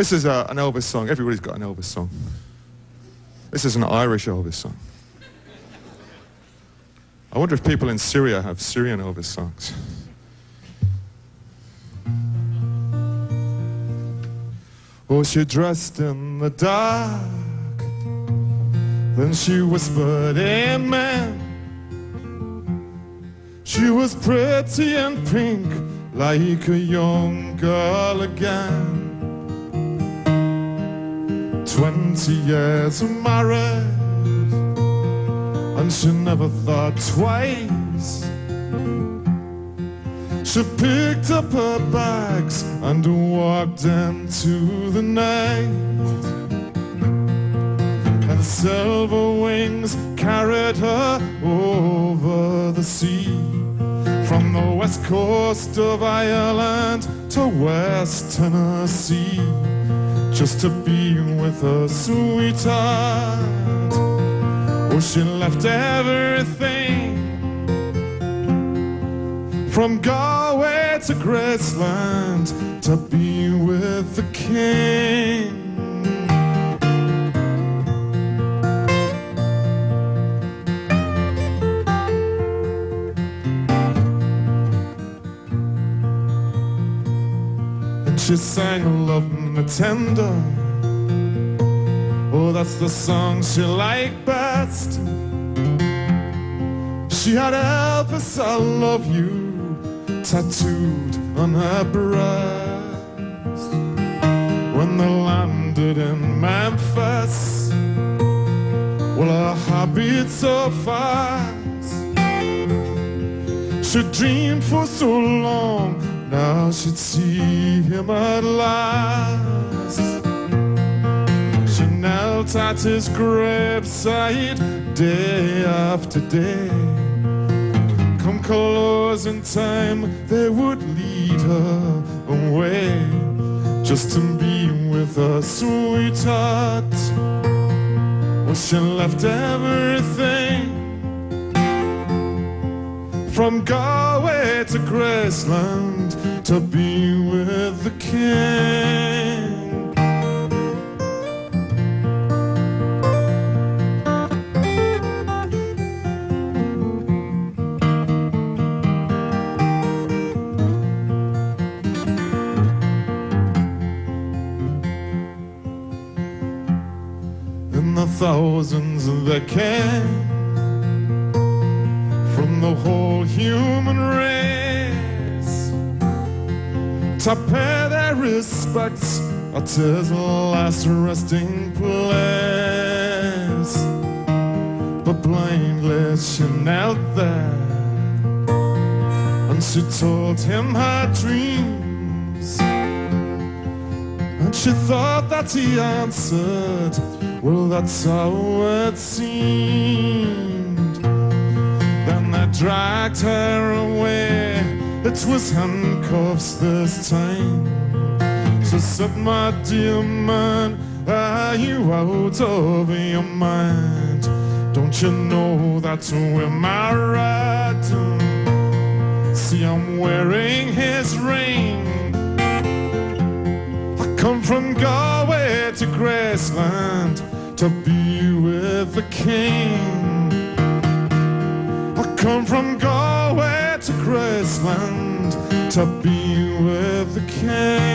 This is uh, an Elvis song. Everybody's got an Elvis song. This is an Irish Elvis song. I wonder if people in Syria have Syrian Elvis songs. Oh, she dressed in the dark. Then she whispered, Amen. She was pretty and pink, like a young girl again. Twenty years of marriage, and she never thought twice. She picked up her bags and walked into the night. And silver wings carried her over the sea. From the west coast of Ireland to West Tennessee. Just to be with her sweetheart. Oh, she left everything from Galway to Graceland to be with the king. She sang a love me tender. Oh, that's the song she liked best. She had Elvis, I love you tattooed on her breast. When they landed in Memphis, well, her heart beat so fast. She dreamed for so long, now she'd see him at last. She knelt at his graveside day after day. Come close in time, they would lead her away just to be with her sweetheart. Well, she left everything from Galway to Graceland to be with the king. and the thousands that came from the whole human race to pay their respects at his last resting place. But blindly she knelt there and she told him her dreams. And she thought that he answered, Well, that's how it seemed. Then they dragged her away, it was handcuffs this time. She said, My dear man, are you out of your mind? Don't you know that we're married? See, I'm wearing his ring. I come from Galway to Graceland to be with the king. I come from Galway to Graceland to be with the king.